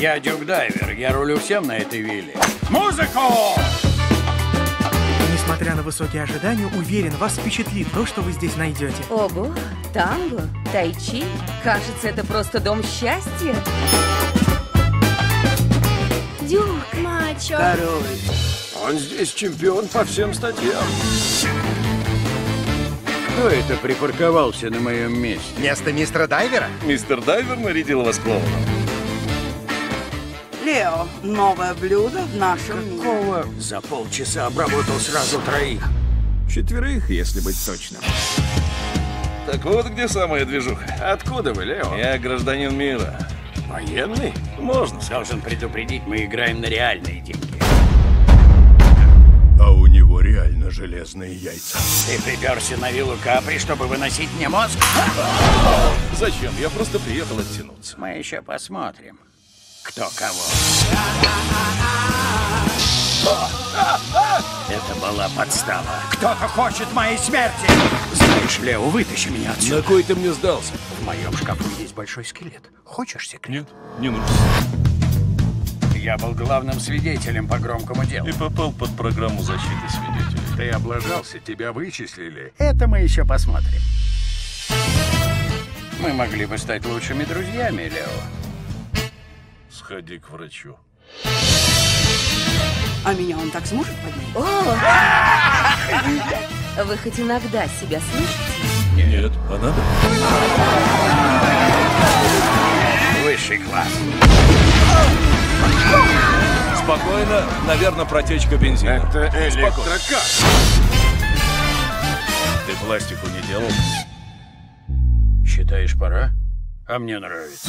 Я Дюк Дайвер, я рулю всем на этой вилле. Музыку! Несмотря на высокие ожидания, уверен, вас впечатлит то, что вы здесь найдете. Йога, танго, тайчи. Кажется, это просто дом счастья. Дюк, мачо. Король. Он здесь чемпион по всем статьям. Кто это припарковался на моем месте? Место мистера Дайвера? Мистер Дайвер нарядил вас клоуном. Лео, новое блюдо в нашем меню. Какого? За полчаса обработал сразу троих. Четверых, если быть точным. Так вот где самая движуха. Откуда вы, Лео? Я гражданин мира. Военный? Можно. Должен предупредить, мы играем на реальные деньги. А у него реально железные яйца. Ты приперся на виллу Капри, чтобы выносить мне мозг? Зачем? Я просто приехал оттянуться. Мы еще посмотрим, кто кого. Это была подстава. Кто-то хочет моей смерти! Знаешь, Лео, вытащи меня отсюда. На кой ты мне сдался? В моем шкафу есть большой скелет. Хочешь секрет? Нет, не нужно. Я был главным свидетелем по громкому делу. Ты попал под программу защиты свидетелей. Ты облажался, тебя вычислили. Это мы еще посмотрим. Мы могли бы стать лучшими друзьями, Лео. Сходи к врачу. А меня он так сможет поднять? О! Вы хоть иногда себя слышите? Нет, а надо? Высший класс. Спокойно, наверное, протечка бензина. Это электрокар. Ты пластику не делал? Считаешь, пора? А мне нравится.